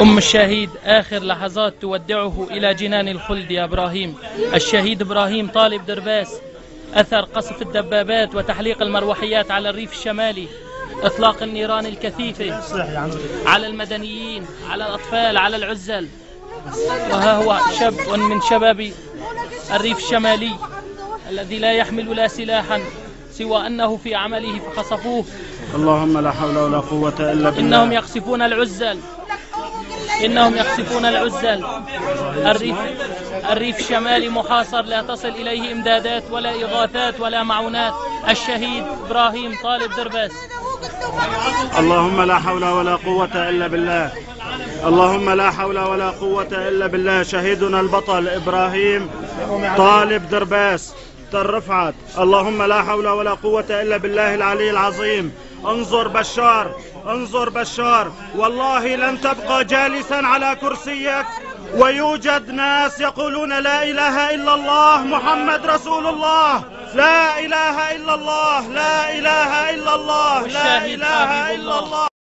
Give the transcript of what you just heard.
أم الشهيد آخر لحظات تودعه إلى جنان الخلد يا إبراهيم. الشهيد إبراهيم طالب درباس أثر قصف الدبابات وتحليق المروحيات على الريف الشمالي إطلاق النيران الكثيفة على المدنيين على الأطفال على العزل. وها هو شاب من شباب الريف الشمالي الذي لا يحمل لا سلاحا سوى أنه في عمله فخصفوه اللهم لا حول ولا قوة إلا بالله. إنهم يقصفون العزل. إنهم يقصفون العزل. الريف الريف الشمالي محاصر لا تصل إليه إمدادات ولا إغاثات ولا معونات. الشهيد إبراهيم طالب درباس. اللهم لا حول ولا قوة إلا بالله. اللهم لا حول ولا قوة إلا بالله. شهيدنا البطل إبراهيم طالب درباس. تل رفعت اللهم لا حول ولا قوة إلا بالله العلي العظيم. انظر بشار انظر بشار والله لن تبقى جالسا على كرسيك. ويوجد ناس يقولون لا إله إلا الله محمد رسول الله. لا إله إلا الله لا إله إلا الله لا إله إلا. الله.